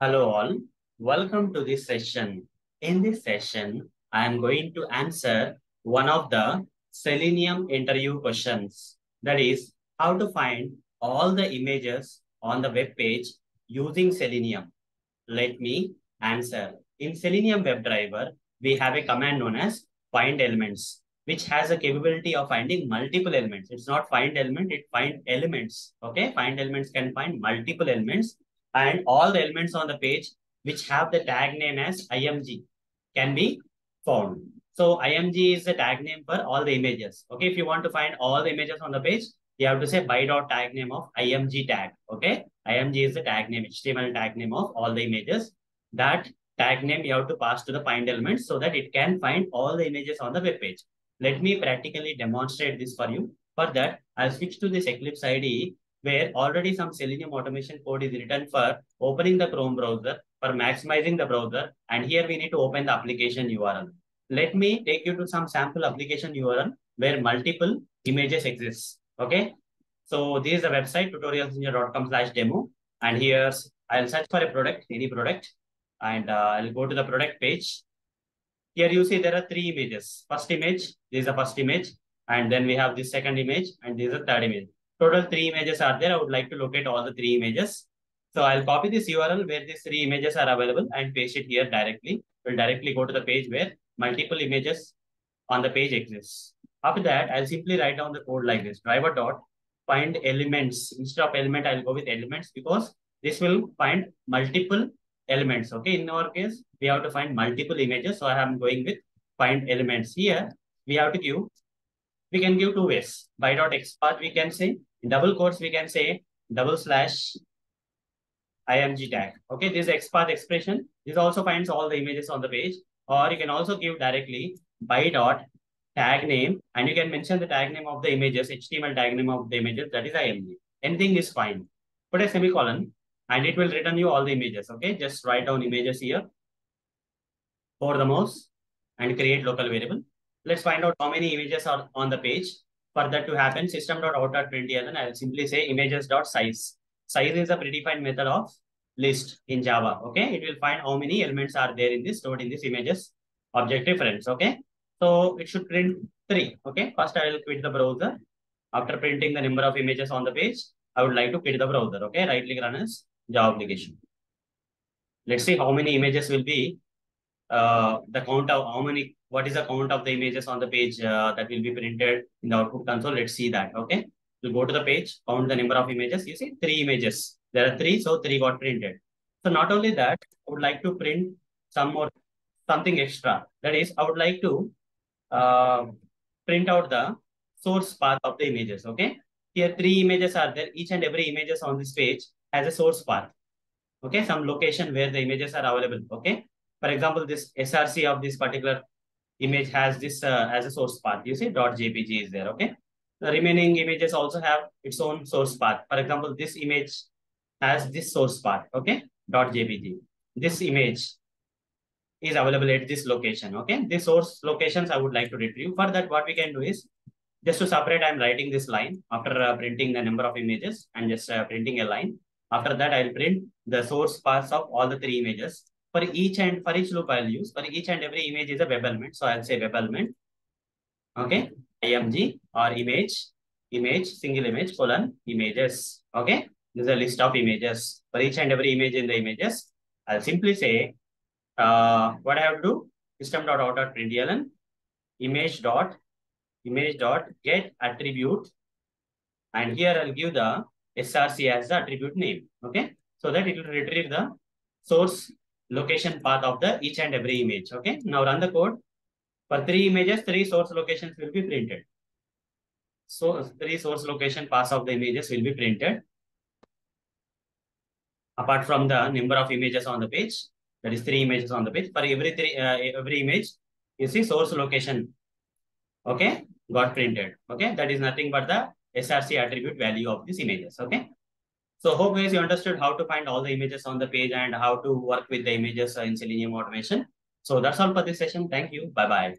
Hello all, welcome to this session. In this session, I am going to answer one of the Selenium interview questions. That is, how to find all the images on the web page using Selenium. Let me answer. In Selenium WebDriver, we have a command known as find elements, which has a capability of finding multiple elements. It's not find element, it find elements. Okay, find elements can find multiple elements and all the elements on the page which have the tag name as img can be found. So img is the tag name for all the images. Okay, if you want to find all the images on the page, you have to say by dot tag name of img tag. Okay, img is the tag name, HTML tag name of all the images. That tag name you have to pass to the find element so that it can find all the images on the web page. Let me practically demonstrate this for you. For that, I'll switch to this Eclipse IDE where already some Selenium automation code is written for opening the Chrome browser, for maximizing the browser, and here we need to open the application URL. Let me take you to some sample application URL where multiple images exist. Okay. So this is the website tutorialsninja.com slash demo. And here's, I'll search for a product, any product, and uh, I'll go to the product page. Here you see there are three images. First image, this is the first image. And then we have this second image and this is the third image. Total three images are there. I would like to locate all the three images. So I'll copy this URL where these three images are available and paste it here directly. We'll directly go to the page where multiple images on the page exists. After that, I'll simply write down the code like this. Driver dot find elements. Instead of element, I'll go with elements because this will find multiple elements. Okay. In our case, we have to find multiple images. So I am going with find elements. Here, we have to give we can give two ways. By dot xpath, we can say double quotes, we can say double slash img tag. Okay, this xpath expression. This also finds all the images on the page. Or you can also give directly by dot tag name and you can mention the tag name of the images, HTML tag name of the images, that is img. Anything is fine. Put a semicolon and it will return you all the images. Okay, just write down images here for the mouse and create local variable. Let's find out how many images are on the page. For that to happen, system.out.println, I'll simply say images.size. Size is a predefined method of list in Java. Okay, it will find how many elements are there in this stored in this images object reference. Okay, so it should print three. Okay, first I will quit the browser. After printing the number of images on the page, I would like to quit the browser. Okay, right click run as Java application. Let's see how many images will be uh, the count of how many what is the count of the images on the page uh, that will be printed in the output console. Let's see that. Okay. We'll go to the page, count the number of images. You see three images. There are three, so three got printed. So not only that, I would like to print some more, something extra. That is, I would like to uh, print out the source path of the images. Okay. Here three images are there. Each and every images on this page has a source path. Okay. Some location where the images are available. Okay. For example, this SRC of this particular image has this uh, as a source path. You see dot .jpg is there, okay? The remaining images also have its own source path. For example, this image has this source path, okay? Dot .jpg. This image is available at this location, okay? This source locations I would like to retrieve. For that, what we can do is just to separate, I'm writing this line after uh, printing the number of images and just uh, printing a line. After that, I'll print the source paths of all the three images for each and for each loop I'll use. For each and every image is a web element. So I'll say web element. Okay. IMG or image, image, single image, colon, images. Okay. This is a list of images. For each and every image in the images, I'll simply say uh, what I have to do, system.out.println, image dot, image dot get attribute. And here I'll give the SRC as the attribute name. Okay. So that it will retrieve the source location path of the each and every image. Okay. Now run the code. For three images, three source locations will be printed. So three source location paths of the images will be printed. Apart from the number of images on the page, that is three images on the page. For every three uh, every image, you see source location. Okay, got printed. Okay, that is nothing but the SRC attribute value of these images. Okay. So hope guys you understood how to find all the images on the page and how to work with the images in Selenium automation. So that's all for this session. Thank you. Bye-bye.